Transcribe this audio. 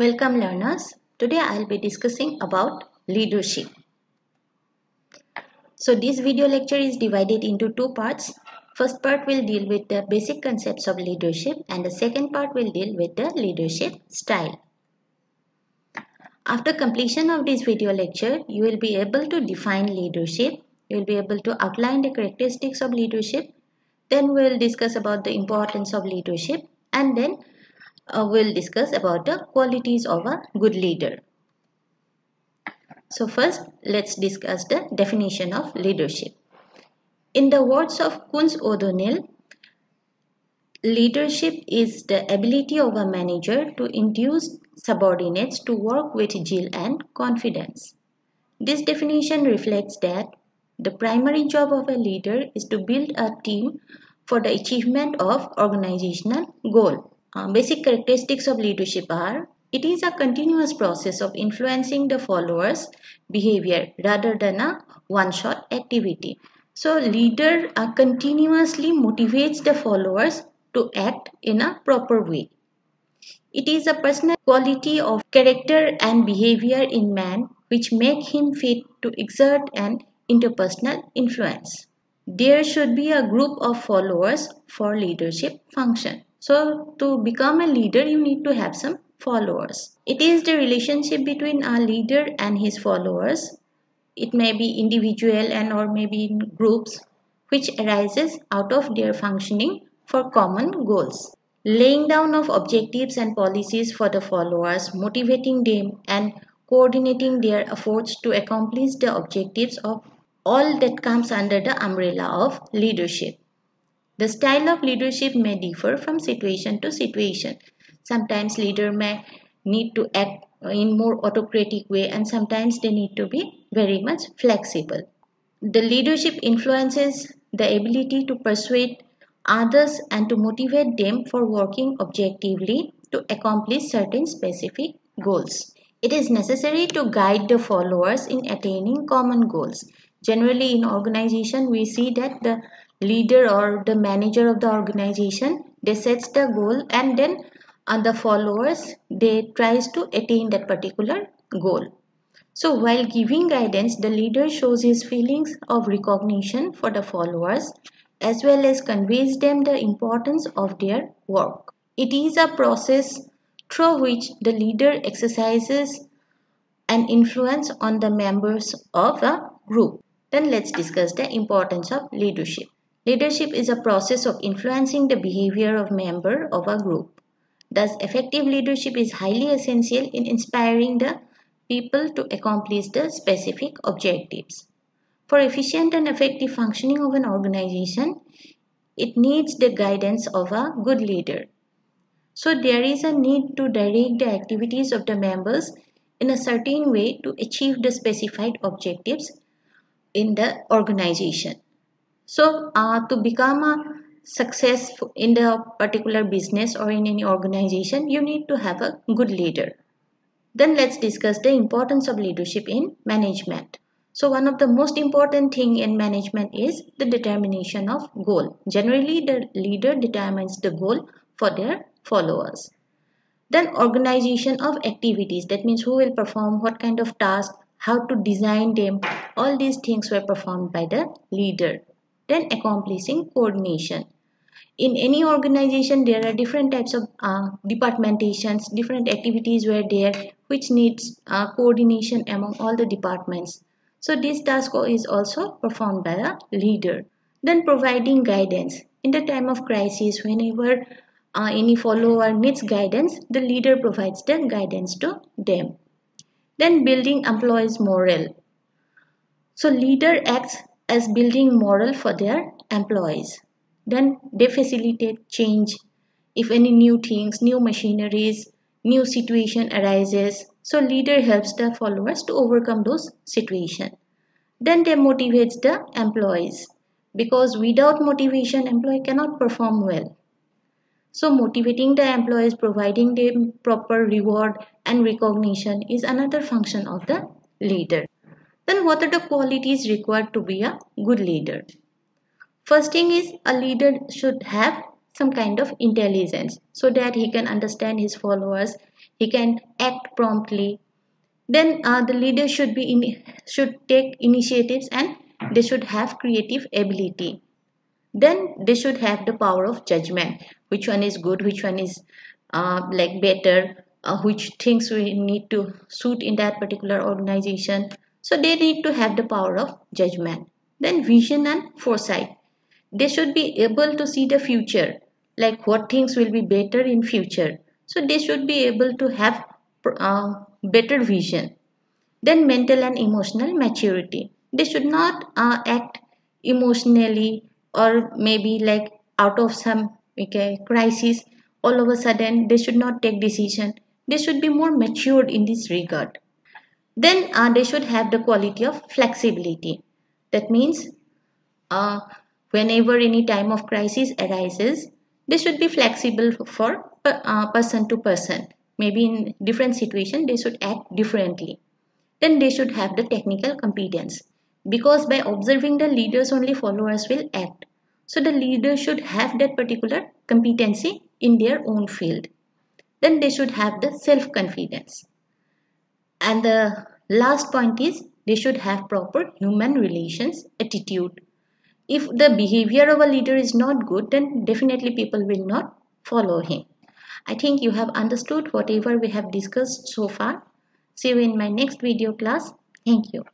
Welcome learners. Today I'll be discussing about leadership. So this video lecture is divided into two parts. First part will deal with the basic concepts of leadership and the second part will deal with the leadership style. After completion of this video lecture, you will be able to define leadership. You will be able to outline the characteristics of leadership. Then we will discuss about the importance of leadership and then uh, we'll discuss about the qualities of a good leader. So first, let's discuss the definition of leadership. In the words of Koontz O'Donnell, leadership is the ability of a manager to induce subordinates to work with zeal and confidence. This definition reflects that the primary job of a leader is to build a team for the achievement of organizational goal. Uh, basic characteristics of leadership are it is a continuous process of influencing the followers' behavior rather than a one-shot activity. So, leader uh, continuously motivates the followers to act in a proper way. It is a personal quality of character and behavior in man which make him fit to exert an interpersonal influence. There should be a group of followers for leadership function. So to become a leader, you need to have some followers. It is the relationship between a leader and his followers. It may be individual and or maybe in groups which arises out of their functioning for common goals. Laying down of objectives and policies for the followers, motivating them and coordinating their efforts to accomplish the objectives of all that comes under the umbrella of leadership. The style of leadership may differ from situation to situation. Sometimes leader may need to act in more autocratic way and sometimes they need to be very much flexible. The leadership influences the ability to persuade others and to motivate them for working objectively to accomplish certain specific goals. It is necessary to guide the followers in attaining common goals. Generally in organization we see that the leader or the manager of the organization they sets the goal and then uh, the followers they tries to attain that particular goal. So while giving guidance the leader shows his feelings of recognition for the followers as well as conveys them the importance of their work. It is a process through which the leader exercises an influence on the members of a group. Then let's discuss the importance of leadership Leadership is a process of influencing the behavior of member of a group. Thus, effective leadership is highly essential in inspiring the people to accomplish the specific objectives. For efficient and effective functioning of an organization, it needs the guidance of a good leader. So there is a need to direct the activities of the members in a certain way to achieve the specified objectives in the organization. So uh, to become a success in the particular business or in any organization, you need to have a good leader. Then let's discuss the importance of leadership in management. So one of the most important thing in management is the determination of goal. Generally, the leader determines the goal for their followers. Then organization of activities. That means who will perform what kind of task, how to design them. All these things were performed by the leader then accomplishing coordination. In any organization there are different types of uh, departmentations different activities were there which needs uh, coordination among all the departments. So this task is also performed by a leader. Then providing guidance. In the time of crisis whenever uh, any follower needs guidance the leader provides the guidance to them. Then building employees morale. So leader acts as building moral for their employees. Then they facilitate change. If any new things, new machineries, new situation arises, so leader helps the followers to overcome those situation. Then they motivates the employees because without motivation, employee cannot perform well. So motivating the employees, providing them proper reward and recognition is another function of the leader. Then what are the qualities required to be a good leader? First thing is a leader should have some kind of intelligence so that he can understand his followers he can act promptly. Then uh, the leader should be in should take initiatives and they should have creative ability. Then they should have the power of judgment. Which one is good which one is uh, like better uh, which things we need to suit in that particular organization so they need to have the power of judgment. Then vision and foresight. They should be able to see the future like what things will be better in future. So they should be able to have uh, better vision. Then mental and emotional maturity. They should not uh, act emotionally or maybe like out of some okay crisis. All of a sudden they should not take decision. They should be more matured in this regard then uh, they should have the quality of flexibility. That means uh, whenever any time of crisis arises they should be flexible for uh, person to person. Maybe in different situation they should act differently. Then they should have the technical competence. Because by observing the leaders only followers will act. So the leader should have that particular competency in their own field. Then they should have the self confidence and the last point is they should have proper human relations attitude. If the behavior of a leader is not good then definitely people will not follow him. I think you have understood whatever we have discussed so far. See you in my next video class. Thank you